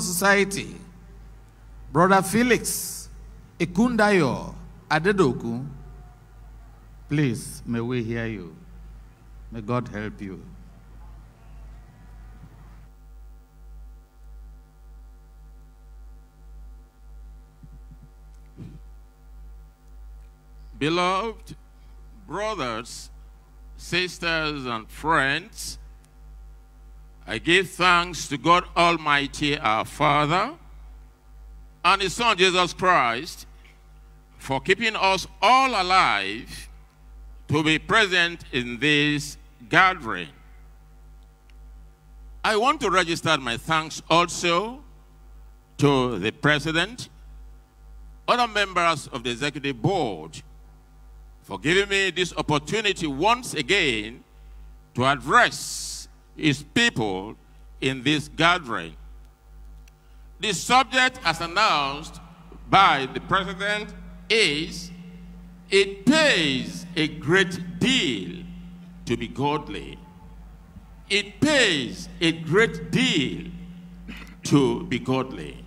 Society, Brother Felix Ikundayo Adedoku, please, may we hear you. May God help you. Beloved brothers, sisters, and friends, I give thanks to God Almighty, our Father, and His Son Jesus Christ for keeping us all alive to be present in this gathering. I want to register my thanks also to the President, other members of the Executive Board, for giving me this opportunity once again to address his people in this gathering. The subject, as announced by the president, is it pays a great deal to be godly. It pays a great deal to be godly.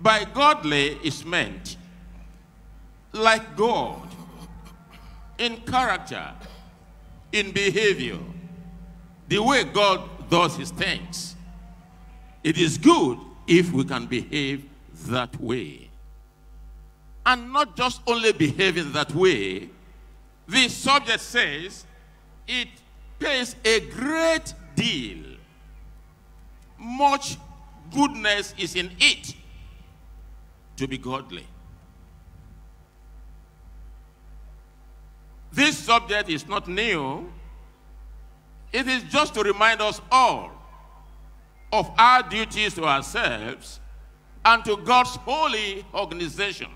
By godly is meant like God in character, in behavior, the way God does his things. It is good if we can behave that way. And not just only behaving that way, the subject says it pays a great deal. Much goodness is in it to be godly. This subject is not new. It is just to remind us all of our duties to ourselves and to God's holy organization.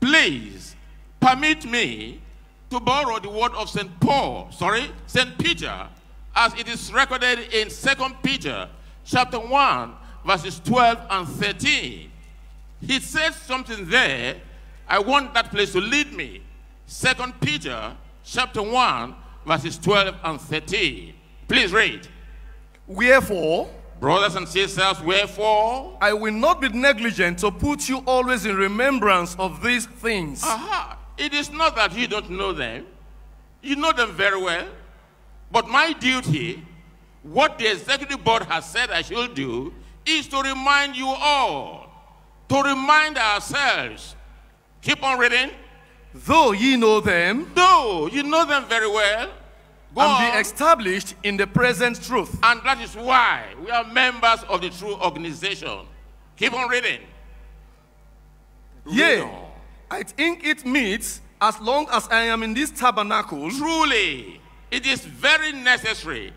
Please permit me to borrow the word of St. Paul, sorry, St. Peter, as it is recorded in 2 Peter chapter 1, verses 12 and 13. He says something there. I want that place to lead me. Second Peter chapter 1, verses 12 and 13. Please read. Wherefore, Brothers and sisters, wherefore? I will not be negligent to put you always in remembrance of these things. Aha. It is not that you don't know them. You know them very well. But my duty, what the executive board has said I should do, is to remind you all, to remind ourselves. Keep on reading. Though ye know them, though you know them very well. Go and on. be established in the present truth. and that is why we are members of the true organization. Keep on reading. Read Yea. I think it meets as long as I am in this tabernacle Truly, it is very necessary.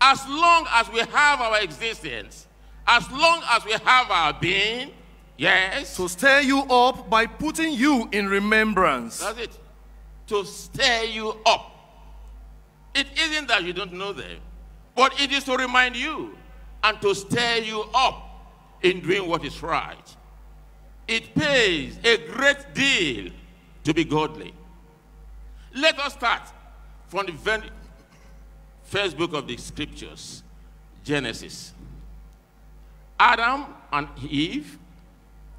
As long as we have our existence, as long as we have our being, yes, to stir you up by putting you in remembrance. that's it. To stir you up. It isn't that you don't know them, but it is to remind you and to stir you up in doing what is right. It pays a great deal to be godly. Let us start from the very first book of the scriptures, Genesis. Adam and Eve,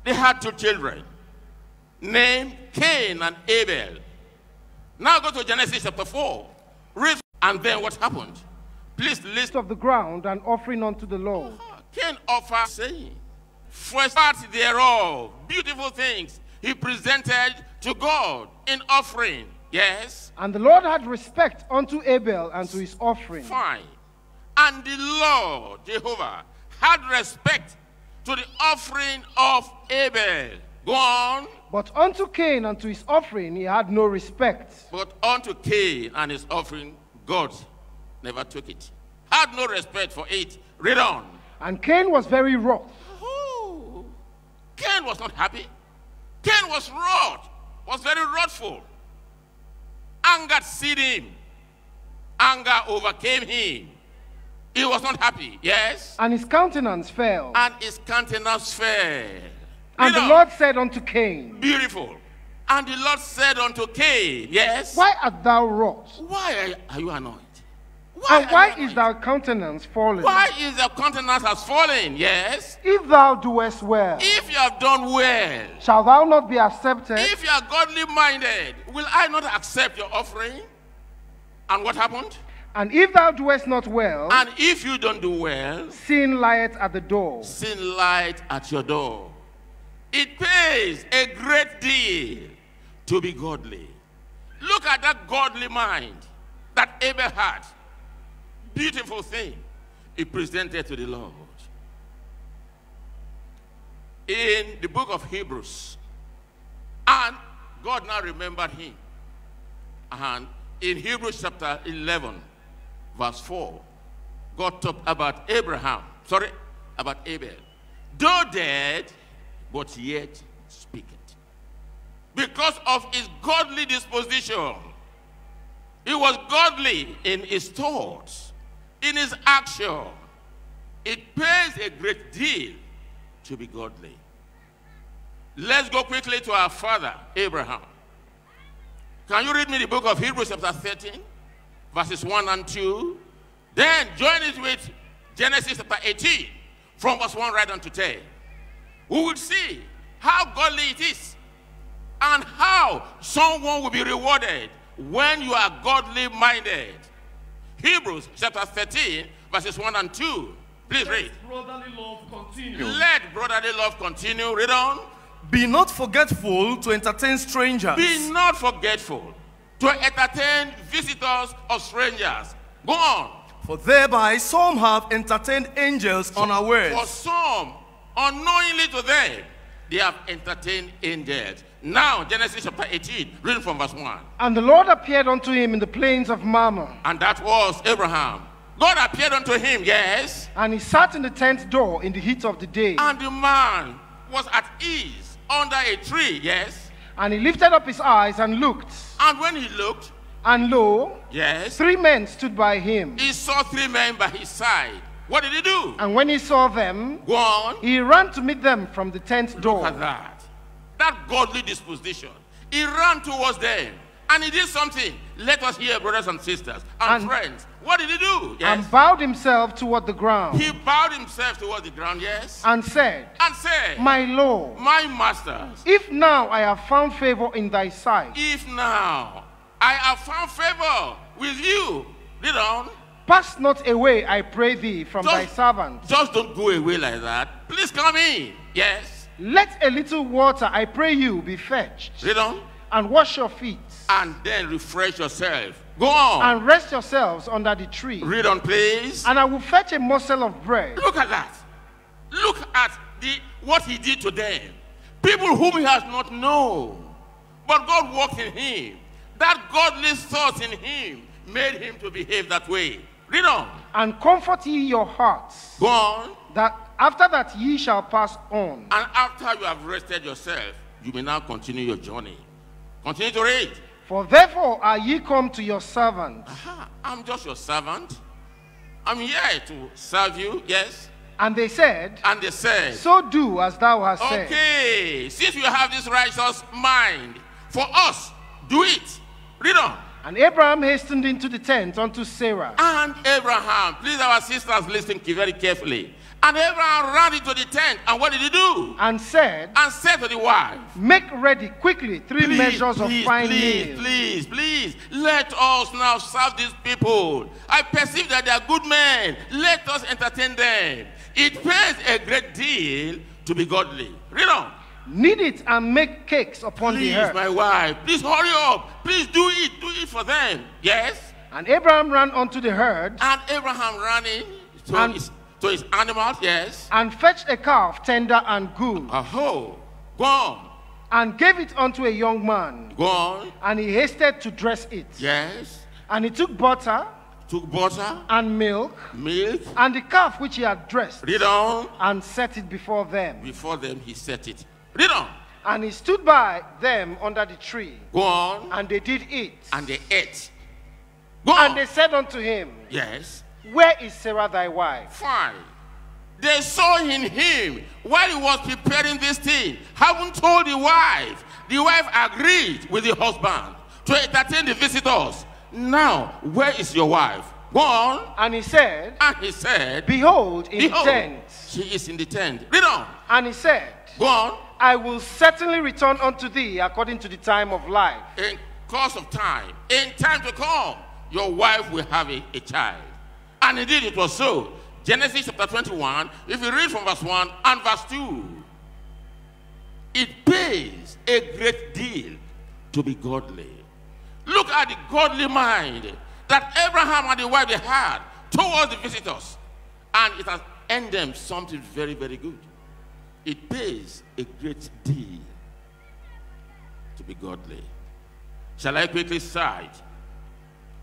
they had two children named Cain and Abel. Now go to Genesis chapter 4. Read, and then what happened? Please list of the ground and offering unto the Lord. Cain offered, saying, First part thereof, beautiful things he presented to God in offering. Yes, And the Lord had respect unto Abel and to his offering. fine. And the Lord, Jehovah, had respect to the offering of Abel. Go on. But unto Cain and to his offering he had no respect. But unto Cain and his offering, God never took it. Had no respect for it. Read on. And Cain was very wroth. Oh, Cain was not happy. Cain was wroth, was very wrathful. Anger seized him. Anger overcame him. He was not happy, yes? And his countenance fell. And his countenance fell. And Read the on. Lord said unto Cain, Beautiful. And the Lord said unto Cain, yes? Why art thou wroth? Why are you annoyed? Why, And why you is annoyed? thy countenance fallen? Why is the countenance has fallen? Yes. If thou doest well, If you have done well, shall thou not be accepted? if you are godly minded, will I not accept your offering? And what happened? And if thou doest not well, And if you don't do well, sin lieth at the door, sin light at your door. It pays a great deal to be godly. Look at that godly mind that Abel had. Beautiful thing he presented to the Lord. In the book of Hebrews, and God now remembered him. And in Hebrews chapter 11, verse 4, God talked about Abraham, sorry, about Abel. Though dead, but yet speaketh. Because of his godly disposition. He was godly in his thoughts, in his action. It pays a great deal to be godly. Let's go quickly to our father, Abraham. Can you read me the book of Hebrews, chapter 13, verses 1 and 2? Then join it with Genesis chapter 18, from verse 1 right on to 10. We will see how godly it is and how someone will be rewarded when you are godly minded. Hebrews chapter 13, verses 1 and 2. Please read. Brotherly love continue. Let brotherly love continue. Read on. Be not forgetful to entertain strangers. Be not forgetful to entertain visitors or strangers. Go on. For thereby some have entertained angels For unawares. For some, unknowingly to them, they have entertained angels. Now, Genesis chapter 18, reading from verse 1. And the Lord appeared unto him in the plains of Mamre. And that was Abraham. God appeared unto him, yes. And he sat in the tent door in the heat of the day. And the man was at ease under a tree, yes. And he lifted up his eyes and looked. And when he looked, And lo, yes, three men stood by him. he saw three men by his side. What did he do? And when he saw them, Go on. he ran to meet them from the tent Look door. at that. That godly disposition. He ran towards them and he did something. Let us hear, brothers and sisters and, And- friends. What did he do? Yes. And bowed himself toward the ground. he bowed himself toward the ground, yes. And said, And said, My Lord, My master, if now I have found favor in thy sight, if now I have found favor with you, read on. pass not away, I pray thee, from thy servant. Just don't go away like that. Please come in. Yes. Let a little water, I pray you, be fetched, Read on. and wash your feet, And then refresh yourself. Go on. and rest yourselves under the tree. Read on, please. And I will fetch a morsel of bread, Look at that. Look at the what he did to them. People whom he has not known. But God worked in him. That godly thought in him made him to behave that way. Read on. and comfort ye your hearts, Go on. that after that ye shall pass on. And after you have rested yourself, you may now continue your journey. Continue to read. For therefore are ye come to your servant. Aha, I'm just your servant. I'm here to serve you. Yes. And they said, And they said, So do as thou hast said. Okay, since you have this righteous mind, for us, do it. Read on. And Abraham hastened into the tent unto Sarah. And Abraham, please, our sisters, listen very carefully. And Abraham ran into the tent, and what did he do? and said, And said to the wife, Make ready quickly three Please, measures of please, fine please, meal. please, please, let us now serve these people. I perceive that they are good men. Let us entertain them. It pays a great deal to be godly. Read on. Knead it and make cakes upon Please, the earth. my wife, please hurry up. Please do it. Do it for them. Yes? And Abraham ran unto the herd And Abraham ran in to, And- his, to his animals. Yes? and fetched a calf tender and good, Aho. Go on. and gave it unto a young man. Go on. And he hasted to dress it. Yes? And he took butter Took butter, and milk milk. and the calf which he had dressed Read on. and set it before them. Before them, he set it. Read on. And he stood by them under the tree, Go on. and they did eat. And they ate. Go on. And on. they said unto him, Yes. Where is Sarah thy wife? Fine. They saw in him while he was preparing this thing, haven't told the wife. The wife agreed with the husband to entertain the visitors. Now, where is your wife? Go on. And he said, And he said, Behold, in Behold, the tent. she is in the tent. Read on. And he said, Go on. I will certainly return unto thee according to the time of life. In course of time, in time to come, your wife will have a, a child. And indeed it was so. Genesis chapter 21, if you read from verse 1 and verse 2, it pays a great deal to be godly. Look at the godly mind that Abraham and the wife had towards the visitors. And it has earned them something very, very good. It pays a great deal to be godly. Shall I quickly cite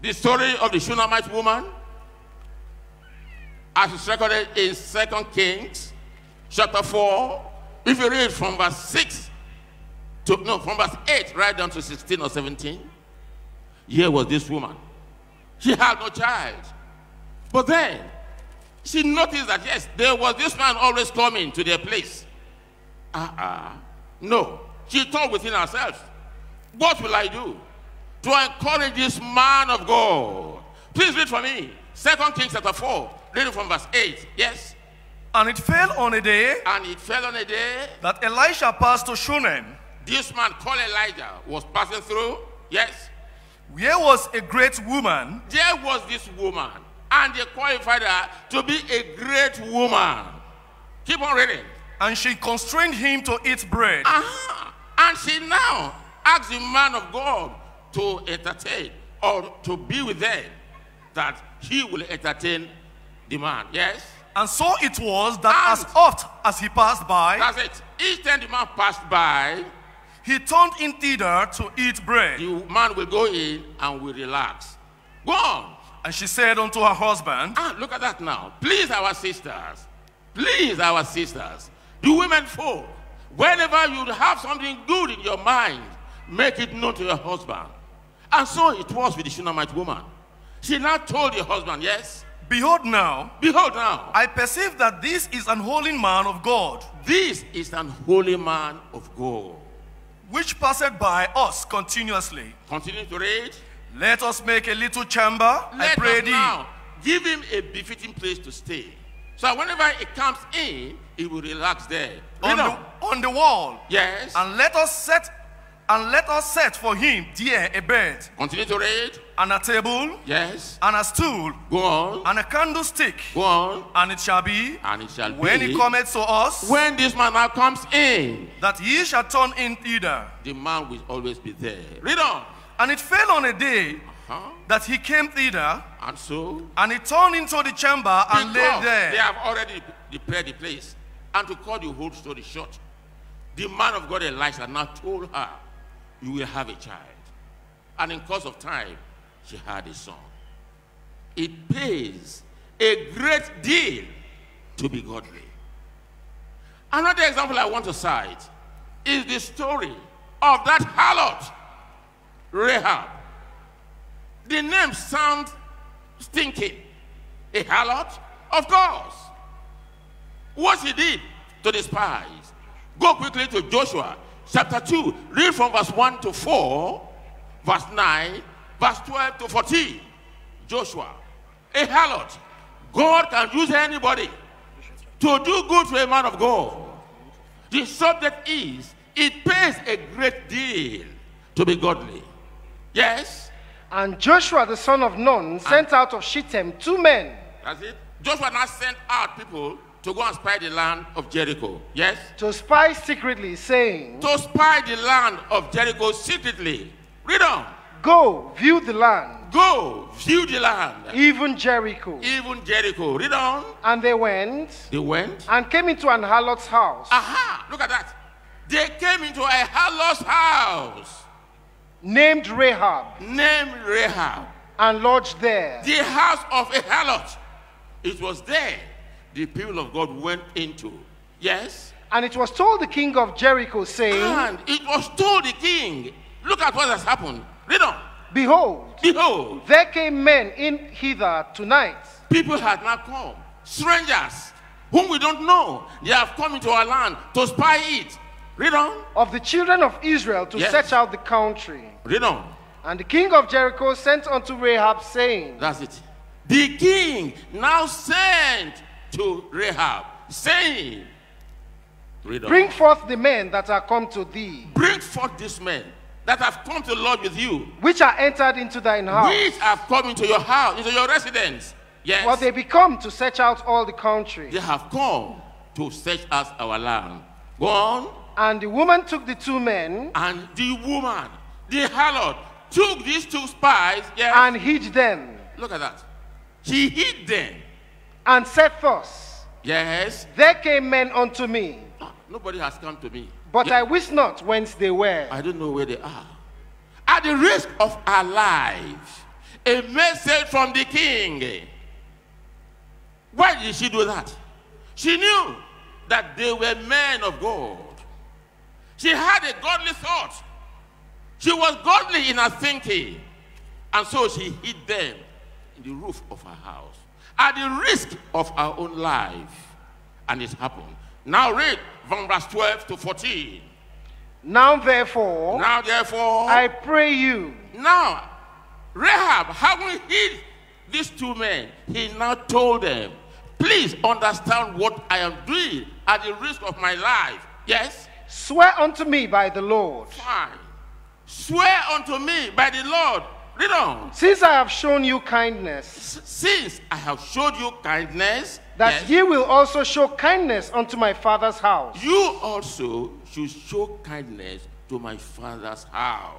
the story of the Shunammite woman as it's recorded in 2 Kings chapter 4. If you read from verse 6 to no, from verse 8 right down to 16 or 17. Here was this woman. She had no child. But then she noticed that yes, there was this man always coming to their place. Uh-uh. No. She thought within herself, what will I do to encourage this man of God? Please read for me. Second Kings chapter 4, reading from verse 8. Yes. And it fell on a day And it fell on a day, that Elisha passed to Shunem, this man called Elijah was passing through. Yes. where was a great woman There was this woman, and they qualified her to be a great woman. Keep on reading. and she constrained him to eat bread. Aha. And she now asked the man of God to entertain or to be with them, that he will entertain the man. Yes? And so it was that And- as oft as he passed by, That's it. Each time the man passed by, he turned in thither to eat bread. the man will go in and will relax. Go on. And she said unto her husband, Ah, look at that now. Please, our sisters. Please, our sisters. The women folk. Whenever you have something good in your mind, make it known to your husband. And so it was with the Shunammite woman. She now told the husband, Yes, Behold now, behold now, I perceive that this is an holy man of God, this is an holy man of God. which passeth by us continuously. Continue to read. Let us make a little chamber, I Let pray us thee. now give him a befitting place to stay. So whenever he comes in, he will relax there. on the, on the wall, Yes. and let us set and let us set for him there a bed, Continue to read. and a table, Yes. and a stool, Go on. and a candlestick, Go on. and it shall be And it shall when be When he cometh to us when this man now comes in, that ye shall turn in thither. the man will always be there. Read on. And it fell on a day Huh? that he came thither, And so, and he turned into the chamber and lay there. they have already prepared the place. And to cut the whole story short, the man of God Elisha now told her, You will have a child. And in course of time, she had a son. It pays a great deal to be godly. Another example I want to cite is the story of that harlot, Rahab. The name sounds stinking. A harlot? Of course. What she did to the spies. Go quickly to Joshua chapter 2. Read from verse 1 to 4, verse 9, verse 12 to 14. Joshua. A harlot. God can use anybody to do good to a man of God. The subject is it pays a great deal to be godly. Yes, And Joshua the son of Nun sent out of Shittim two men that's it. Joshua now sent out people to go and spy the land of Jericho. Yes, to spy secretly, saying, to spy the land of Jericho secretly. Read on. Go, view the land, Go view the land, even Jericho. even Jericho. Read on. And they went They went. and came into an harlot's house, Aha! Look at that. They came into a harlot's house named Rahab, named Rahab. and lodged there. the house of a harlot. It was there the people of God went into. Yes? And it was told the king of Jericho, saying, And it was told the king, look at what has happened. Read on. Behold, Behold, there came men in hither tonight, people had not come. Strangers, whom we don't know. They have come into our land to spy it. Read on. of the children of Israel to Yes. search out the country. Read on. And the king of Jericho sent unto Rahab, saying, That's it. the king now sent to Rahab, saying, Read on. Bring forth the men that are come to thee, Bring forth these men that have come to lodge with you, which are entered into thine house. which have come into your house, into your residence. Yes, For they become to search out all the country. they have come to search us our land. Go on. And the woman took the two men And the woman, the harlot, took these two spies. Yes, and hid them, look at that. She hid them. And said thus, Yes, There came men unto me, Ah, nobody has come to me. but Yeah. I wist not whence they were. I don't know where they are. At the risk of our life, a message from the king. Why did she do that? She knew that they were men of God. She had a godly thought. She was godly in her thinking. And so she hid them in the roof of her house at the risk of our own life. And it happened. Now read from verse 12 to 14. Now therefore, Now, therefore, I pray you, now Rahab, having hid these two men, he now told them, Please understand what I am doing at the risk of my life. Yes? swear unto me by the Lord, Fine. Swear unto me by the Lord. Read on. since I have shown you kindness, S- Since I have showed you kindness, that yes, ye will also show kindness unto my father's house. you also should show kindness to my father's house.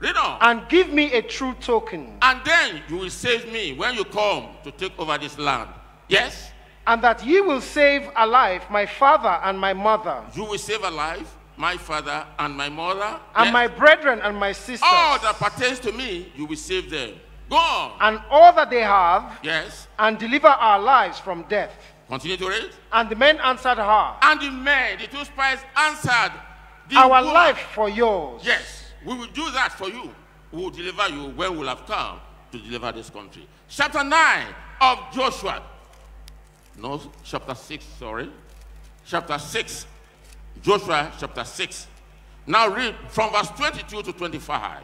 Read on. and give me a true token, And then you will save me when you come to take over this land. Yes? and that ye will save alive my father and my mother, You will save alive my father and my mother. and Yes? my brethren and my sisters, All that pertains to me, you will save them. Go on. and all that they have, Yes? and deliver our lives from death. Continue to read. And the men answered her, And the men, the two spies, answered Our woman, life for yours. Yes, we will do that for you. We will deliver you when we will have come to deliver this country. Chapter 9 of Joshua. No, chapter 6, sorry. Chapter 6. Joshua chapter 6. Now read from verse 22 to 25.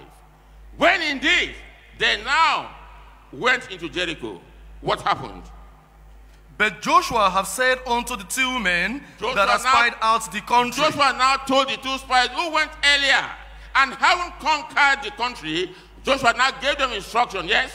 When indeed they now went into Jericho, what happened? But Joshua have said unto the two men Joshua that have spied out the country, Joshua now told the two spies who went earlier and haven't conquered the country. Joshua now gave them instruction, yes?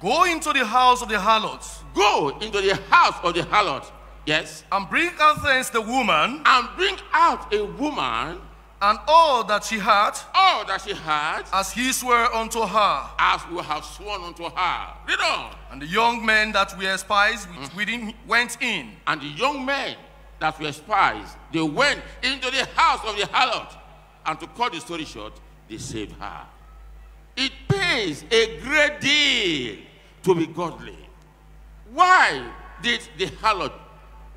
Go into the house of the harlots, Go into the house of the harlot, yes? and bring out thence the woman And bring out a woman, and all that she had, all that she had, as he swore unto her. as we have sworn unto her. Read on. And the young men that were spies which mm. within went in, And the young men that were spies, they went into the house of the harlot. And to cut the story short, they saved her. It pays a great deal to be godly. Why did the harlot,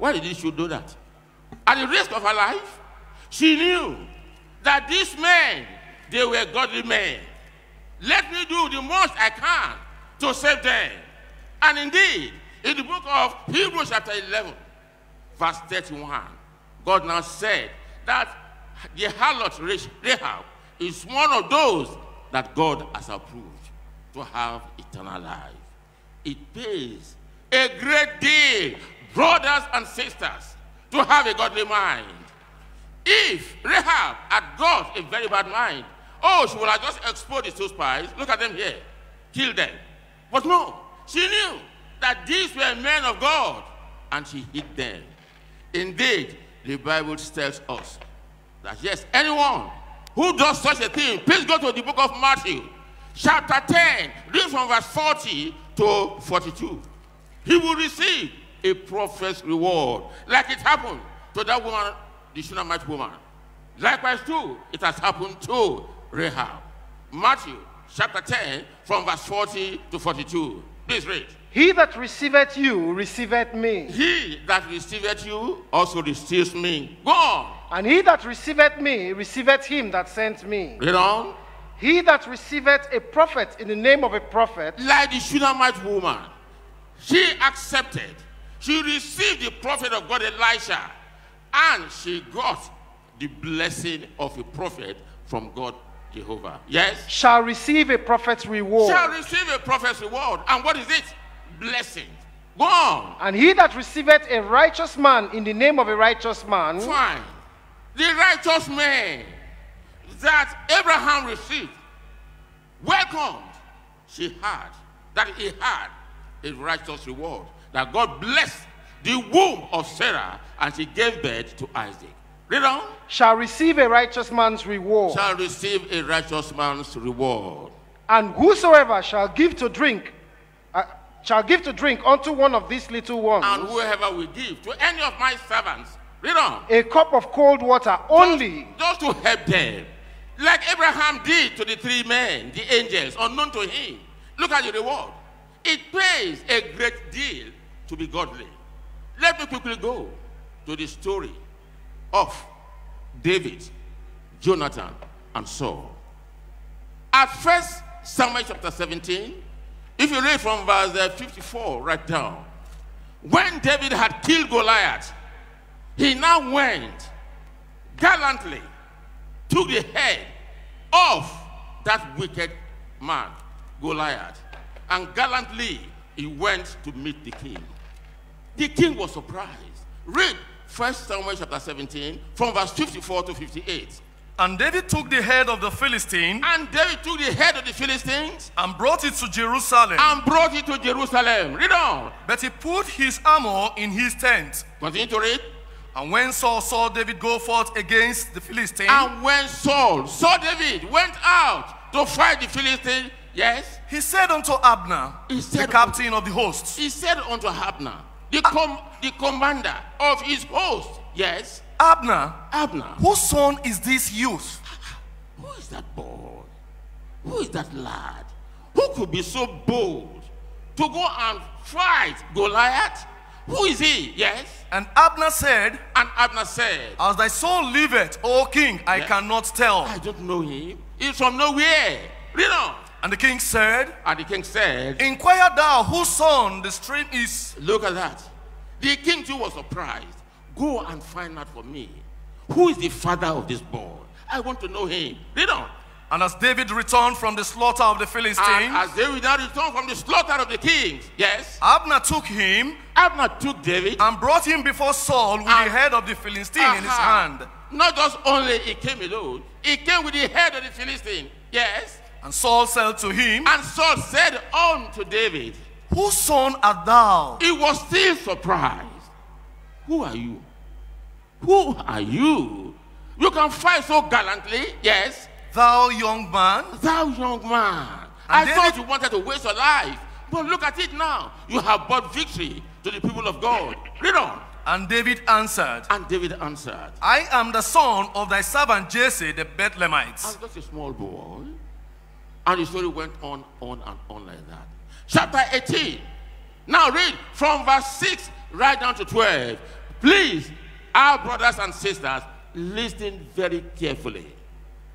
why did she do that? At the risk of her life, she knew that these men, they were godly men. Let me do the most I can to save them. And indeed, in the book of Hebrews, chapter 11, verse 31, God now said that the harlot Rahab is one of those that God has approved to have eternal life. It pays a great deal, brothers and sisters, to have a godly mind. If Rahab had got a very bad mind, oh, she would have just exposed the two spies. Look at them here. Kill them. But no, she knew that these were men of God and she hid them. Indeed, the Bible tells us that yes, anyone who does such a thing, please go to the book of Matthew, chapter 10, read from verse 40 to 42. He will receive a prophet's reward, like it happened to that woman, the Shunammite woman. Likewise, too, it has happened to Rahab. Matthew chapter 10, from verse 40 to 42. Please read. He that receiveth you receiveth me, He that receiveth you also receives me. Go on. and he that receiveth me receiveth him that sent me. Read on. He that receiveth a prophet in the name of a prophet Like the Shunammite woman, she accepted. She received the prophet of God, Elisha, and she got the blessing of a prophet from God, Jehovah. Yes? shall receive a prophet's reward. Shall receive a prophet's reward. And what is it? Blessing. Go on. And he that receiveth a righteous man in the name of a righteous man Fine. The righteous man that Abraham received, welcomed, she had, that he had a righteous reward. That God blessed the womb of Sarah and she gave birth to Isaac. Read on. shall receive a righteous man's reward. Shall receive a righteous man's reward. And whosoever shall give to drink, uh, shall give to drink unto one of these little ones And whoever will give to any of my servants, read on. a cup of cold water only, Just to help them. Like Abraham did to the three men, the angels, unknown to him. Look at the reward. It pays a great deal to be godly. Let me quickly go to the story of David, Jonathan, and Saul. At first, Samuel chapter 17, if you read from verse uh, 54 right down, when David had killed Goliath, he now went gallantly took the head of that wicked man, Goliath, and gallantly he went to meet the king. The king was surprised. Read 1 Samuel chapter 17 from verse 54 to 58. And David took the head of the Philistine And David took the head of the Philistines and brought it to Jerusalem. and brought it to Jerusalem. Read on. But he put his armor in his tent. Continue to read. And when Saul saw David go forth against the Philistine, And when Saul saw David went out to fight the Philistine, yes, he said unto Abner, He the said- captain of the hosts, he said unto Abner, the, ah. com- the commander of his host, yes, Abner, Abner, whose son is this youth? who is that boy? Who is that lad? Who could be so bold to go and fight Goliath? Who is he? Yes. And Abner said, And Abner said, As thy soul liveth, O king, I Yeah. cannot tell. I don't know him. He's from nowhere. Read on. And the king said, And the king said, Inquire thou whose son the stream is. Look at that. The king too was surprised. Go and find out for me. Who is the father of this boy? I want to know him. Read on. And as David returned from the slaughter of the Philistines, And as David now returned from the slaughter of the kings, yes, Abner took him Abner took David. and brought him before Saul with And- the head of the Philistine in his hand. Not just only he came alone, he came with the head of the Philistine. Yes. And Saul said to him, And Saul said unto David, Whose son art thou? he was still surprised. Who are you? Who are you? You can fight so gallantly, yes. Thou young man? Thou young man, I And thought you wanted to waste your life. But look at it now. You have brought victory to the people of God. Read on. And David answered, And David answered, I am the son of thy servant Jesse the Bethlehemite. I'm just a small boy. And the story went on, on, and on like that. Chapter 18. Now read from verse 6 right down to 12. Please, our brothers and sisters, listen very carefully.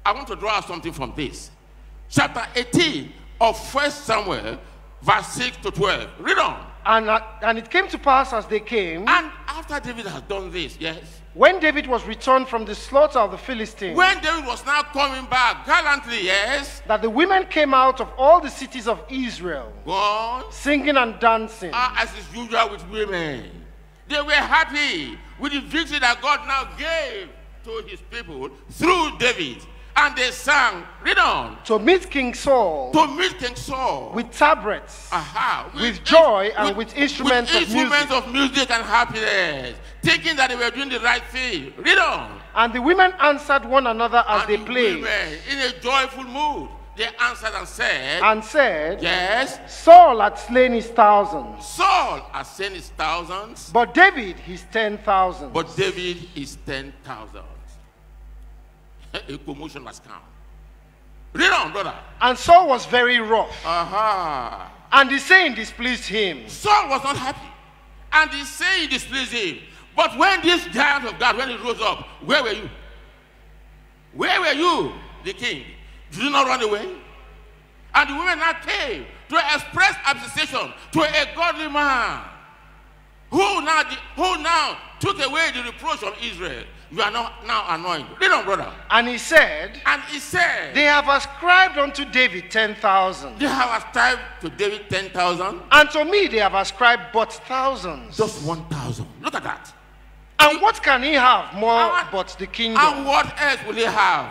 I want to draw out something from this. Chapter 18 of First Samuel, verse 6 to 12. Read on. And, uh, and it came to pass as they came, And after David has done this, yes, when David was returned from the slaughter of the Philistines, when David was now coming back gallantly, yes, that the women came out of all the cities of Israel, go on. singing and dancing, Ah, as is usual with women. They were happy with the victory that God now gave to his people through David. And they sang, read on, to meet King Saul to meet King Saul. with tabrets, Aha, with joy and with instruments of instruments music. of music and happiness, thinking that they were doing the right thing. Read on. And the women answered one another as and they the played, women, in a joyful mood, they answered and said, and said, Yes, Saul had slain his thousands, Saul has slain his thousands, but David his ten thousands. But David is 10,000. A commotion has come. Read on, brother. And Saul was very wroth, Aha. and the saying displeased him. Saul was not happy. And he saying displeased him. But when this giant of God, when he rose up, where were you? Where were you, the king? Did you not run away? And the women now came to express appreciation to a godly man Who now, who now took away the reproach of Israel? You are not now anointed. Read on, brother. And he said, And he said, They have ascribed unto David 10,000. They have ascribed to David 10,000, And to me they have ascribed but thousands. just 1,000. Look at that. And what can he have more And- but the kingdom? And what else will he have?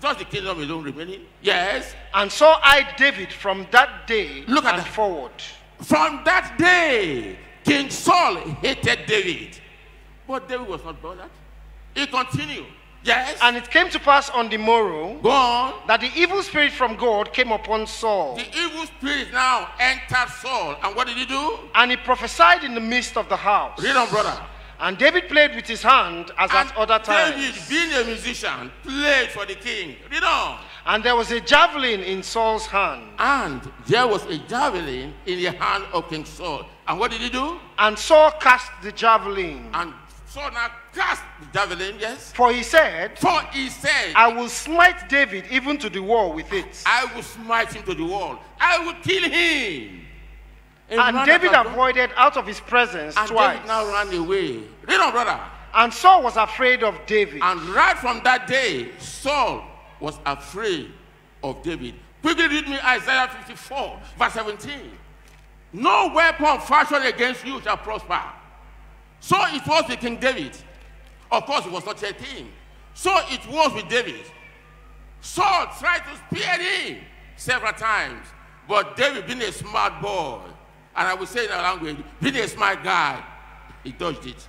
Just the kingdom alone remaining? Yes. And so I, David, from that day Look at and that. forward. From that day, King Saul hated David. But David was not bothered. He continued. Yes. And it came to pass on the morrow Go on. that the evil spirit from God came upon Saul. The evil spirit now entered Saul. And what did he do? And he prophesied in the midst of the house. Read on, brother. And David played with his hand as And at other David, times. being a musician, played for the king. Read on. And there was a javelin in Saul's hand. And there was a javelin in the hand of King Saul. And what did he do? And Saul cast the javelin. And Saul now cast the javelin, yes. For he said, For he said, I will smite David even to the wall with it. I will smite him to the wall. I will kill him. A And David that has done- avoided out of his presence And twice. David now ran away. Read on, brother. And Saul was afraid of David. And right from that day, Saul was afraid of David. Quickly read me Isaiah 54, verse 17. No weapon fashioned against you shall prosper. So it was with King David. Of course, it was not yet king. So it was with David. Saul tried to spear him several times, but David, being a smart boy, and I will say in our language, being a smart guy, he dodged it.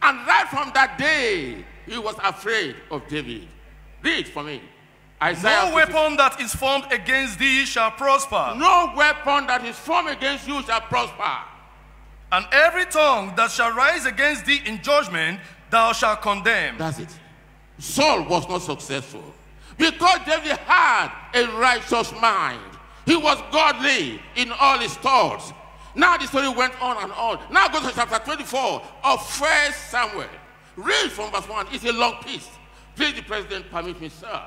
And right from that day, he was afraid of David. Read for me. Isaiah No 50 weapon that is formed against thee shall prosper, No weapon that is formed against you shall prosper. And every tongue that shall rise against thee in judgment thou shalt condemn. That's it. Saul was not successful because David had a righteous mind. He was godly in all his thoughts. Now the story went on and on. Now go to chapter 24 of First Samuel. Read from verse 1. It's a long piece. Please, the president, permit me, sir.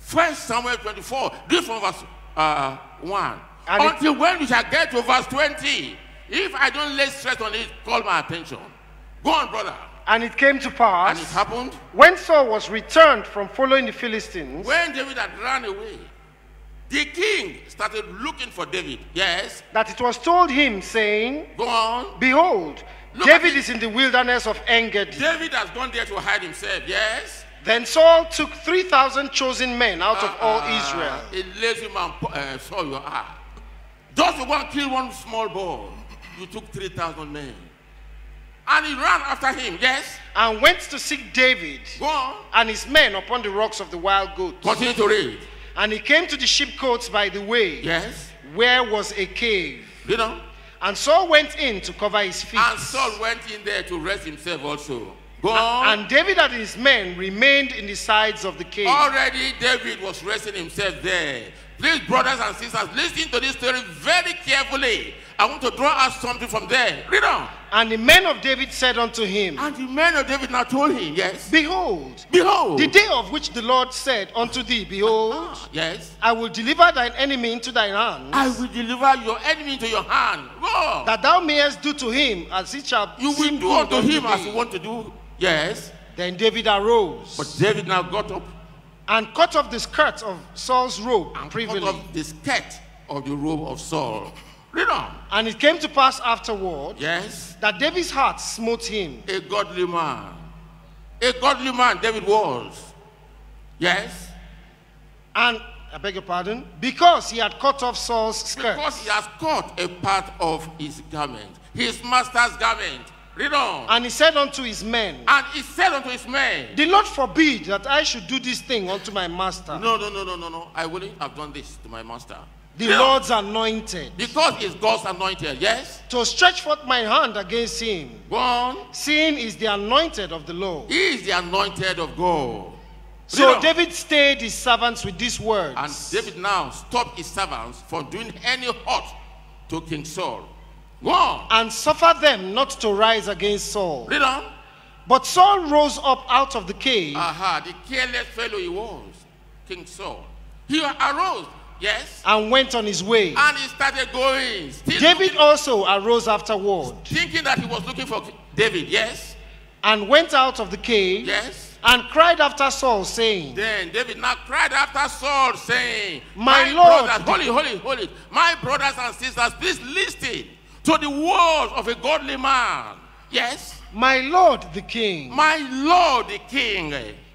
First Samuel 24. Read from verse uh, 1. And it- Until when we shall get to verse 20. If I don't lay stress on it, call my attention. Go on, brother. And it came to pass. And it happened when Saul was returned from following the Philistines, when David had run away. The king started looking for David. Yes, that it was told him, saying, go on. Behold, Look David is in the wilderness of Engedi. David has gone there to hide himself. Yes. Then Saul took 3,000 chosen men out of all Israel. A lazy man uh, saw you are. Just and kill one small boy, you took 3,000 men. And he ran after him. Yes. and went to seek David and his men upon the rocks of the wild goats. Continue to read. And he came to the sheepcotes by the way, Yes. where was a cave. You know. And Saul went in to cover his feet. And Saul went in there to rest himself also. Go on. And David and his men remained in the sides of the cave. Already David was resting himself there. Please, brothers and sisters, listen to this story very carefully. I want to draw out something from there. Read on. And the men of David said unto him, And the men of David now told him, Yes. Behold, Behold. the day of which the Lord said unto thee, Behold, Ah, yes. I will deliver thine enemy into thine hand, I will deliver your enemy into your hand. Go. that thou mayest do to him as it shall you will do unto him as you want to do. Yes. Then David arose But David now got up and cut off the skirt of Saul's robe and cut off the skirt of the robe of Saul. Read on. And it came to pass afterward Yes. that David's heart smote him, A godly man. A godly man David was. Yes. and I beg your pardon, because he had cut off Saul's skirt. Because he has cut a part of his garment, his master's garment. Read on. And he said unto his men, And he said unto his men, The Lord forbid that I should do this thing unto my master, No, no, no, no, no, no. I wouldn't have done this to my master. The on. Lord's anointed, Because he's God's anointed. Yes? to stretch forth my hand against him, Go on. seeing is the anointed of the Lord. He is the anointed of God. So. David stayed his servants with these words. And David now stopped his servants from doing any hurt to King Saul. Go on. and suffer them not to rise against Saul. Read on. But Saul rose up out of the cave Aha, the careless fellow he was, King Saul. He arose Yes. and went on his way. And he started going. Still David looking- also arose afterward thinking that he was looking for David. Yes. and went out of the cave Yes. and cried after Saul, saying, Then David now cried after Saul, saying, My Lord, brothers, holy, holy, holy, my brothers and sisters, please listen to the words of a godly man. Yes, My Lord the king. my Lord the King.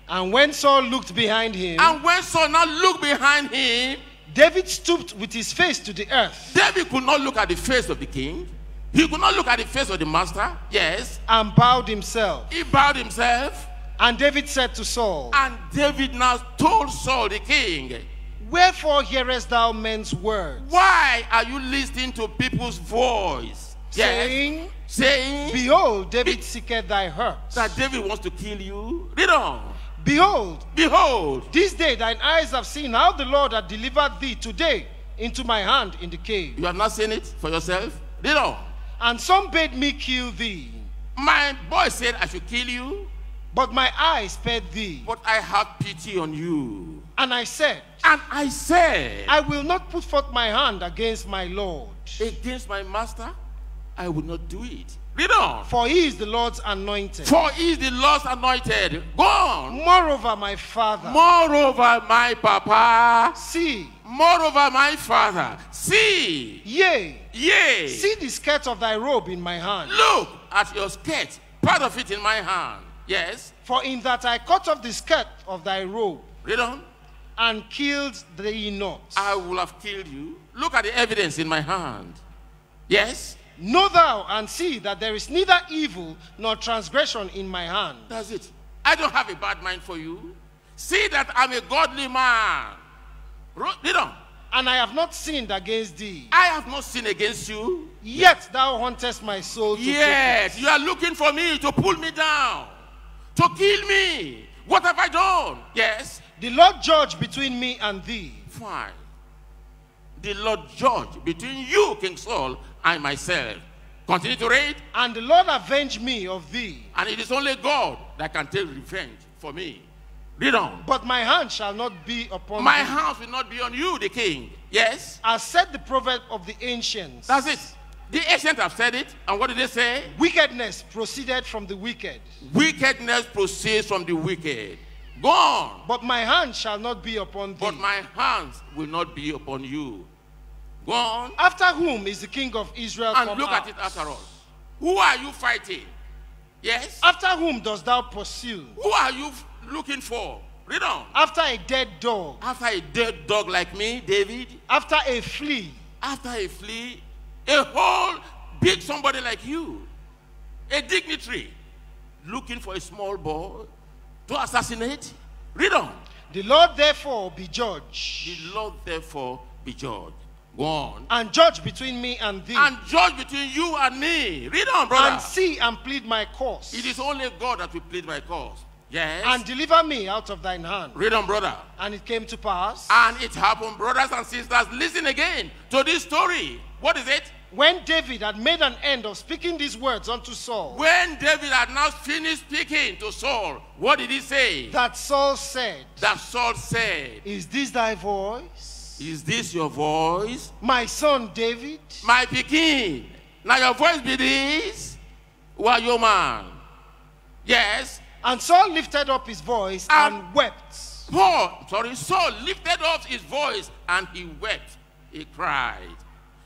And when Saul looked behind him, And when Saul now looked behind him, David stooped with his face to the earth David could not look at the face of the king. He could not look at the face of the master. Yes, and bowed himself. he bowed himself. And David said to Saul, And David now told Saul the king, Wherefore hearest thou men's words, Why are you listening to people's voice? Yes. saying, saying Behold, David seeketh thy hurt. that David wants to kill you. Read on. Behold, Behold, this day thine eyes have seen how the Lord hath delivered thee today into my hand in the cave. you have not seen it for yourself. Read on. And some bade me kill thee, My boy said I should kill you, but my eye spared thee. but I have pity on you. And I said, And I said, I will not put forth my hand against my Lord, against my master, I will not do it. Read on. for he is the Lord's anointed. For he is the Lord's anointed. Go on. Moreover, my father, Moreover, my papa, see, moreover, my father, see, yea, yea, see the skirt of thy robe in my hand. look at your skirt, part of it in my hand. Yes. For in that I cut off the skirt of thy robe Read on. and killed thee not. I will have killed you. Look at the evidence in my hand. Yes, Know thou and see that there is neither evil nor transgression in my hand. that's it. I don't have a bad mind for you. See that I'm a godly man. Read on. And I have not sinned against thee. I have not sinned against you. Yet thou hauntest my soul to take you are looking for me to pull me down, to kill me. What have I done? Yes, The Lord judge between me and thee. fine. The Lord judge between you, King Saul, and myself. Continue to read. And the Lord avenge me of thee. And it is only God that can take revenge for me. Read on. But my hand shall not be upon My house will not be on you, the king. Yes, As said the proverb of the ancients. that's it. The ancients have said it. And what did they say? Wickedness proceeded from the wicked. Wickedness proceeds from the wicked. Go on. But my hand shall not be upon thee. But my hands will not be upon you. Go on. After whom is the king of Israel And look out? at it after all. Who are you fighting? Yes? After whom dost thou pursue? Who are you looking for? Read on. After a dead dog. After a dead dog like me, David, After a flea. after a flea, a whole big somebody like you, a dignitary, looking for a small boy to assassinate. Read on. The Lord therefore be judge. The Lord therefore be judged. Go on. And judge between me and thee. And judge between you and me. Read on, brother. and see and plead my cause. It is only God that will plead my cause. Yes. And deliver me out of thine hand. read on, brother. And it came to pass, And it happened, brothers and sisters. Listen again to this story. What is it? when David had made an end of speaking these words unto Saul, When David had now finished speaking to Saul, what did he say? that Saul said, That Saul said, Is this thy voice? Is this your voice? My son David? My Pekin. Now your voice be this? Who are you, man? Yes. And Saul lifted up his voice And- and wept. Paul, sorry, Saul lifted up his voice and he wept. He cried.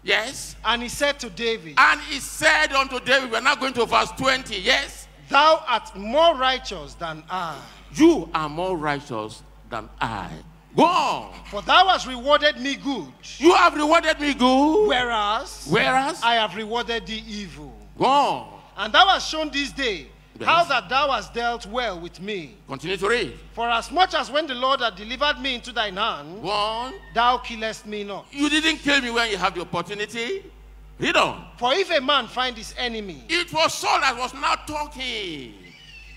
Yes. And he said to David, And he said unto David, we're now going to verse 20. Yes. Thou art more righteous than I, You are more righteous than I. Go on. for thou hast rewarded me good, You have rewarded me good. whereas Whereas, I have rewarded thee evil. go on. And thou hast shown this day Yes. how that thou hast dealt well with me. Continue to read. For as much as when the Lord had delivered me into thine hand, Go on. thou killest me not. You didn't kill me when you have the opportunity. Read on. For if a man find his enemy, It was Saul that was now talking.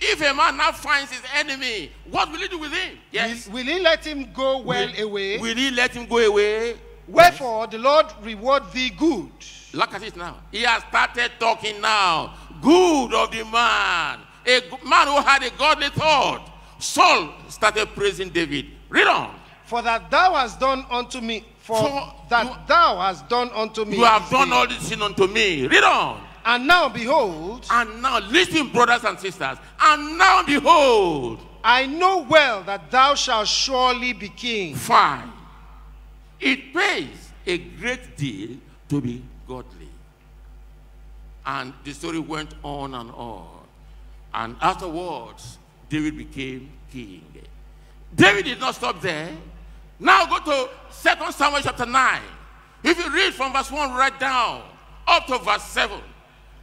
If a man now finds his enemy, what will he do with him? Yes. will, will he let him go well will, away? Will he let him go away? Wherefore the Lord reward thee good. Look at it now. He has started talking now. Good of the man. A man who had a godly thought. Saul started praising David. Read on. For that thou hast done unto me, For, For that you- thou hast done unto me. You have done all this sin unto me. Read on. And now behold, And now, listen, brothers and sisters. And now, behold, I know well that thou shalt surely be king. fine. It pays a great deal to be godly. And the story went on and on. And afterwards, David became king. David did not stop there. Now go to 2 Samuel chapter 9. If you read from verse 1 right down up to verse 7,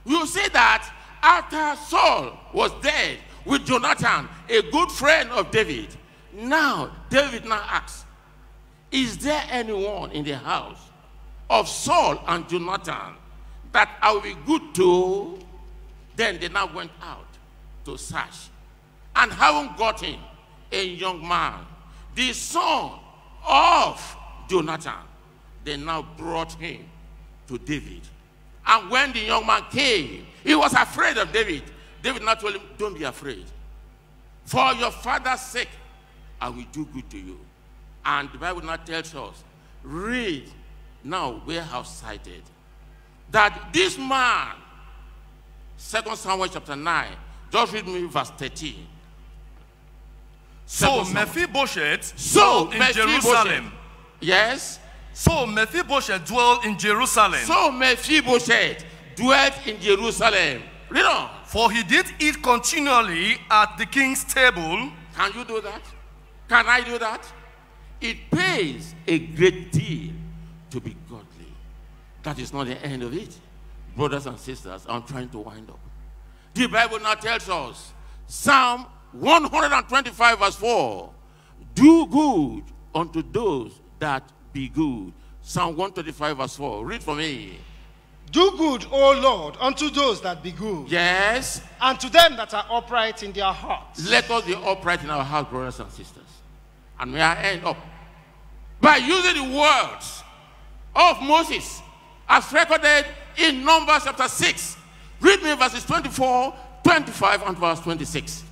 you see that after Saul was dead with Jonathan, a good friend of David, now David now asks, Is there anyone in the house of Saul and Jonathan that I will be good to? Then they now went out to search and having gotten a young man, the son of Jonathan, they now brought him to David. And when the young man came, he was afraid of David. David now told him, Don't be afraid. For your father's sake, I will do good to you. And the Bible now tells us, read now warehouse cited, that this man, 2 Samuel chapter 9, just read me verse 13. So Second. Mephibosheth So dwelt in Mephibosheth- Jerusalem. Yes. So Mephibosheth dwelt in Jerusalem. So Mephibosheth dwelt in Jerusalem. Read on. For he did eat continually at the king's table. Can you do that? Can I do that? It pays a great deal to be godly. That is not the end of it. Brothers and sisters, I'm trying to wind up. The Bible now tells us Psalm 125, verse 4 Do good unto those that be good. Psalm 125, verse 4. Read for me. Do good, O Lord, unto those that be good, Yes. and to them that are upright in their hearts. Let us be upright in our hearts, brothers and sisters. And may I end up by using the words of Moses as recorded in Numbers chapter 6. Read me verses 24, 25, and verse 26.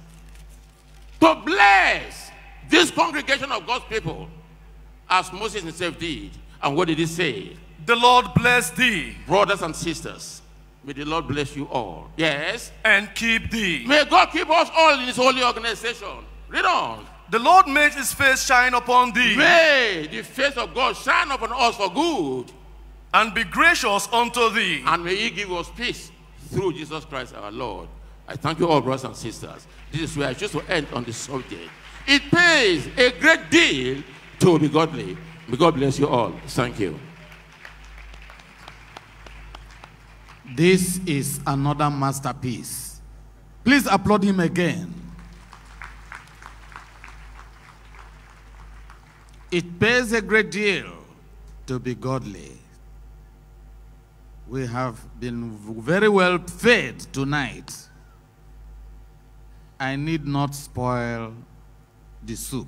To bless this congregation of God's people as Moses himself did. And what did he say? The Lord bless thee Brothers and sisters, may the Lord bless you all. Yes. and keep thee. May God keep us all in his holy organization. Read on. The Lord make his face shine upon thee May the face of God shine upon us for good, and be gracious unto thee. and may He give us peace through Jesus Christ our Lord. I thank you all, brothers and sisters. This is where I choose to end on this subject. It pays a great deal to be godly. May God bless you all. Thank you. This is another masterpiece. Please applaud him again. It pays a great deal to be godly. We have been very well fed tonight. I need not spoil the soup.